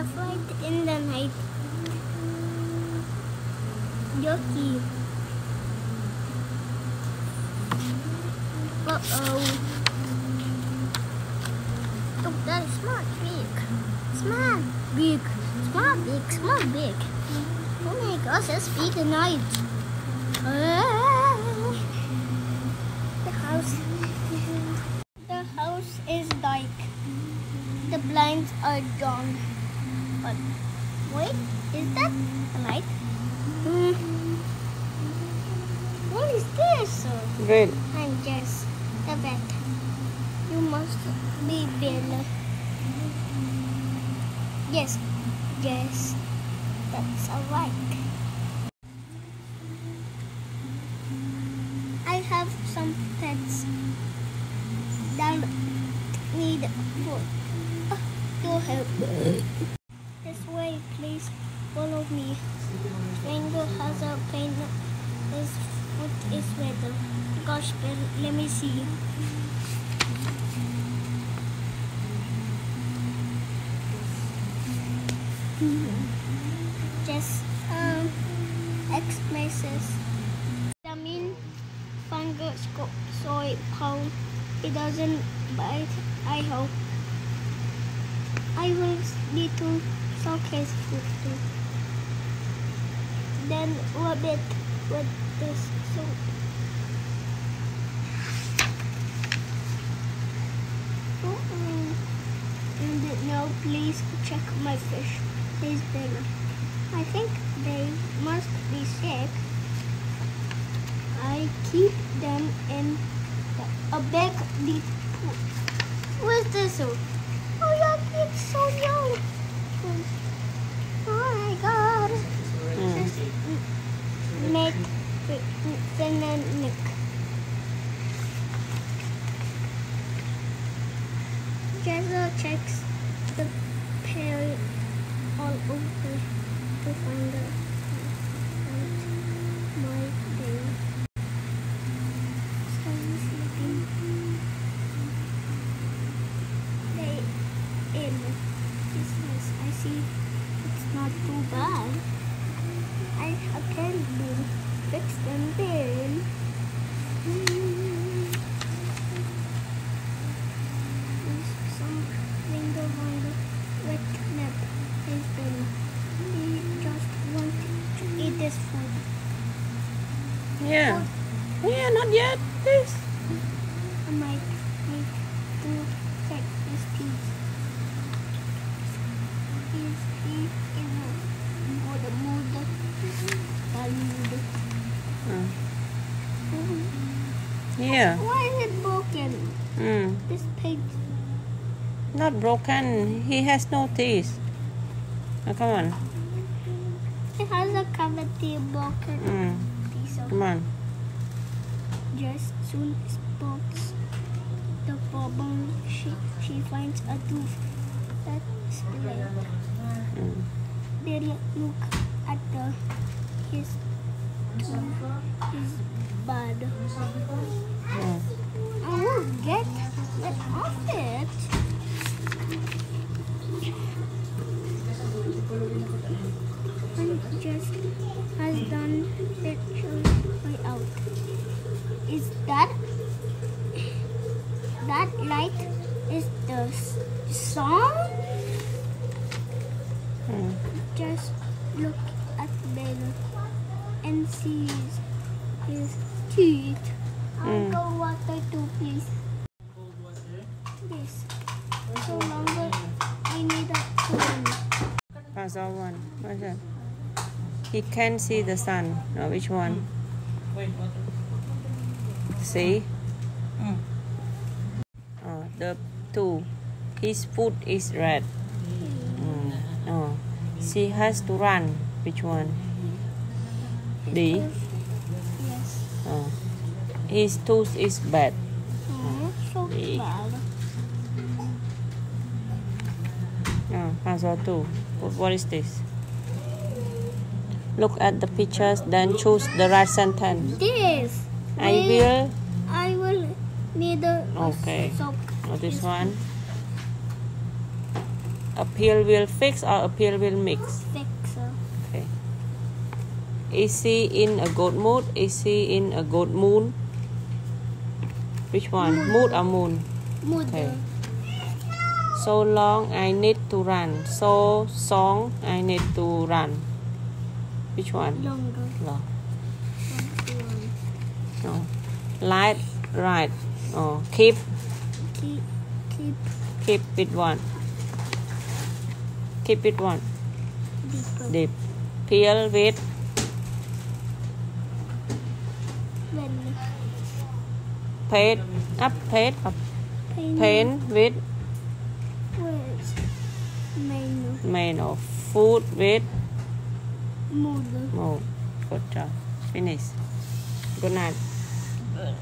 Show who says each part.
Speaker 1: a fight in the night. Yucky. Uh oh. That is smart, big. Smart, big. Smart, big, smart, big. Oh my gosh, that's big night. Ah. The house. The house is dark. The blinds are drawn. But wait, is that a light? Hmm. What is this?
Speaker 2: Red.
Speaker 1: I'm just the vet. You must be Bill. Yes, yes, that's alright. I have some pets that need food. Uh, to help. This way, please follow me. Stranger has a pain. His foot is red. Gosh, let me see. Just um, measures. Vitamin fungus soy how it doesn't bite. I hope. I will need to food. Then rub it with this soap. Mm-mm. And now please check my fish. Please bigger. I think they must be sick. I keep them in a big deep pool. What's this? Oh, look, it's so young. Oh my god. Make Nick. Jezza checks the pair all over to find the my bad. I, can do fixed and. There's something on the nap. He's been. He just wanted to eat this food.
Speaker 2: Yeah. Yeah, not yet. This. Yeah.
Speaker 1: Why is it broken?
Speaker 2: Mm.
Speaker 1: This pig.
Speaker 2: Not broken. He has no teeth. Oh, come on.
Speaker 1: It has a cavity broken
Speaker 2: Mm.
Speaker 1: piece
Speaker 2: Come on.
Speaker 1: just soon spots the problem. She she finds a tooth that's black.
Speaker 2: Mm.
Speaker 1: They look at the his bad.
Speaker 2: Mm.
Speaker 1: I will get get off it. And just has done it out. Is that light is the s- song?
Speaker 2: Mm.
Speaker 1: Just look at Ben and sees his teeth. I'll
Speaker 2: Mm.
Speaker 1: go water too, please. Yes. So longer, I need a phone.
Speaker 2: Puzzle one. What's that? He can see the sun. No, which one? See?
Speaker 3: Mm.
Speaker 2: Oh, the two. His foot is red. Mm. Oh, she has to run. Which one? D.
Speaker 1: Yes.
Speaker 2: Oh. His tooth is bad.
Speaker 1: Oh, so bad.
Speaker 2: Ah, oh, two. What, is this? Look at the pictures, then choose the right sentence.
Speaker 1: This.
Speaker 2: I will.
Speaker 1: I will need a
Speaker 2: Okay.
Speaker 1: soak.
Speaker 2: Oh, this one. a pill will fix or a pill will mix?
Speaker 1: Fixer.
Speaker 2: He in a good mood? Is he in a good mood? Which one? Mood or moon?
Speaker 1: Mother.
Speaker 2: Okay. So long I need to run. So song I need to run. Which one?
Speaker 1: Longer.
Speaker 2: No.
Speaker 1: One.
Speaker 2: No. Light, right. Oh, keep,
Speaker 1: Keep. Keep.
Speaker 2: keep it one. Keep it one.
Speaker 1: Deeper.
Speaker 2: Deep. Peel with
Speaker 1: When.
Speaker 2: paint up, paint up.
Speaker 1: Pain.
Speaker 2: Paint with
Speaker 1: menu?
Speaker 2: main of food with
Speaker 1: Mother.
Speaker 2: more. Good job. Finish. Good night.
Speaker 1: Good.